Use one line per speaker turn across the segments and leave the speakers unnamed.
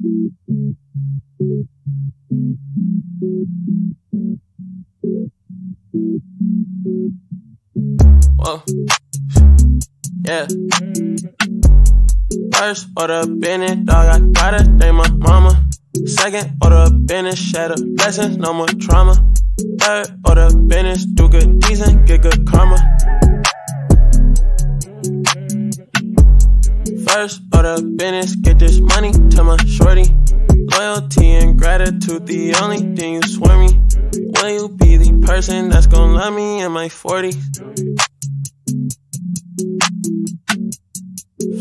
Whoa. Yeah. First order Bennett, dog, I gotta thank my mama. Second order Bennett, shatter blessings, no more trauma. Third order Bennett, do good deeds and get good karma. First order business, get this money to my shorty. Loyalty and gratitude, the only thing you swear me. Will you be the person that's gonna love me in my 40s?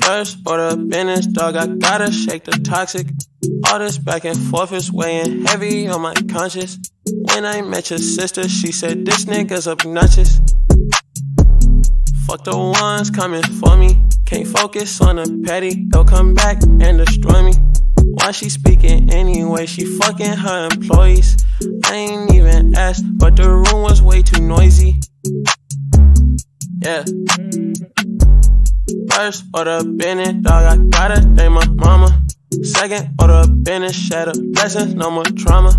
First order business, dog, I gotta shake the toxic. All this back and forth is weighing heavy on my conscience. When I met your sister, she said this nigga's obnoxious. Fuck the ones coming for me. Can't focus on the petty, they'll come back and destroy me. Why she speaking anyway? She fucking her employees. I ain't even asked, but the room was way too noisy. Yeah. First order business, dog, I gotta thank my mama. Second order business, shatter blessings, no more trauma.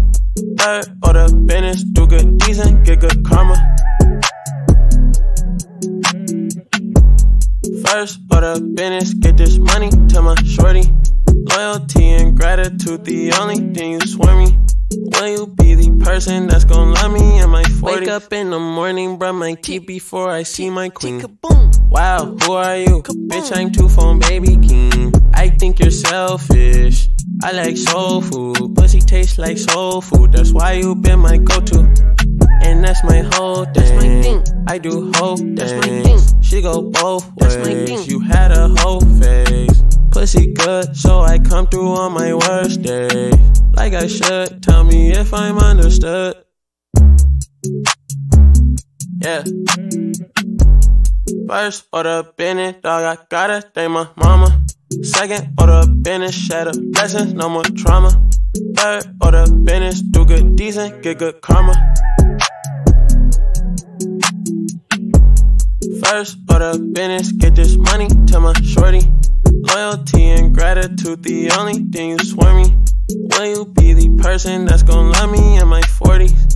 Third order business, do good decent, get good karma. First order business, get this money to my shorty. Loyalty and gratitude, the only thing you swear me. Will you be the person that's gonna love me in my 40s? Wake up in the morning, brush my teeth before I see my queen. Wow, who are you? Bitch, I'm two phone Baby Keem. I think you're selfish. I like soul food. Pussy tastes like soul food. That's why you been my go-to. That's my whole thing.
That's my thing.
I do whole
That's my
things. She go both
That's my
ways.
thing.
You had a whole face. Pussy good, so I come through on my worst day. Like I should. Tell me if I'm understood. Yeah. First order business, dog, I gotta thank my mama. Second order business, shatter blessings, no more trauma. Third order business, do good decent, get good karma. First order business, get this money to my shorty. Loyalty and gratitude, the only thing you swear me. Will you be the person that's gonna love me in my 40s?